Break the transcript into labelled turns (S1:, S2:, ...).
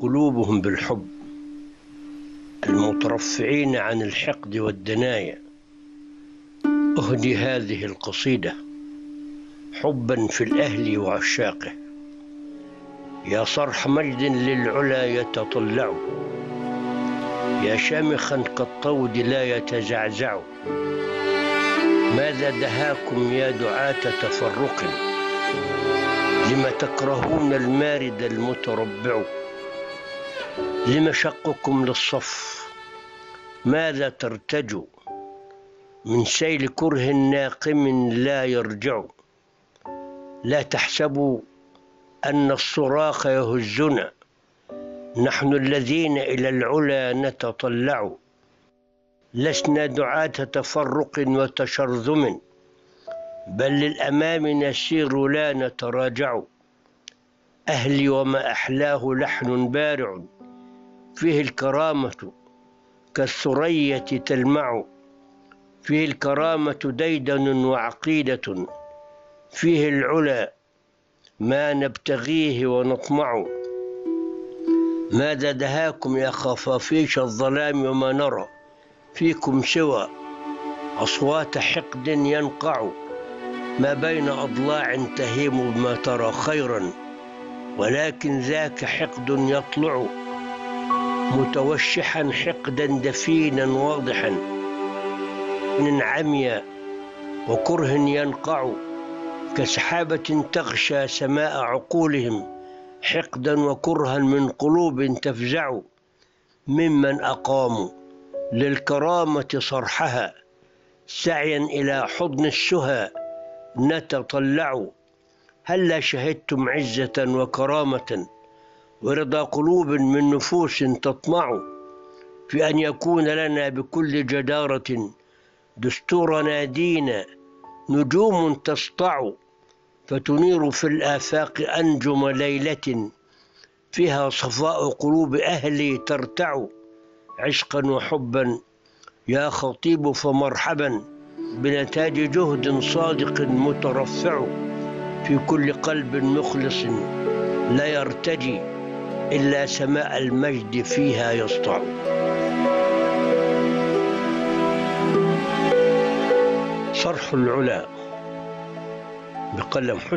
S1: قلوبهم بالحب المترفعين عن الحقد والدنايا. أهدي هذه القصيدة حبا في الأهل وعشاقه. يا صرح مجد للعلا يتطلع يا شامخا كالطود لا يتزعزع. ماذا دهاكم يا دعاة تفرق؟ لم تكرهون المارد المتربع؟ لم شقكم للصف؟ ماذا ترتجوا من سيل كره ناقم لا يرجع. لا تحسبوا أن الصراخ يهزنا. نحن الذين إلى العلا نتطلع. لسنا دعاة تفرق وتشرذم. بل للأمام نسير لا نتراجع. أهلي وما أحلاه لحن بارع. فيه الكرامة كالثرية تلمع. فيه الكرامة ديدن وعقيدة. فيه العلا ما نبتغيه ونطمع. ماذا دهاكم يا خفافيش الظلام وما نرى. فيكم سوى أصوات حقد ينقع. ما بين أضلاع تهيم بما ترى خيرا. ولكن ذاك حقد يطلع متوشحا حقدا دفينا واضحا. من عميا وكره ينقع كسحابة تغشى سماء عقولهم. حقدا وكرها من قلوب تفزع ممن أقاموا للكرامة صرحها. سعيا إلى حضن السهى نتطلع. هلا شهدتم عزة وكرامة ورضا قلوب من نفوس تطمع في أن يكون لنا بكل جدارة دستورنا دين نجوم تسطع فتنير في الآفاق أنجم ليلة فيها صفاء قلوب أهلي ترتع عشقا وحبا يا خطيب فمرحبا بنتاج جهد صادق مترفع في كل قلب مخلص لا يرتجي إلا سماء المجد فيها يسطع. صرح العلا بقلم حسن.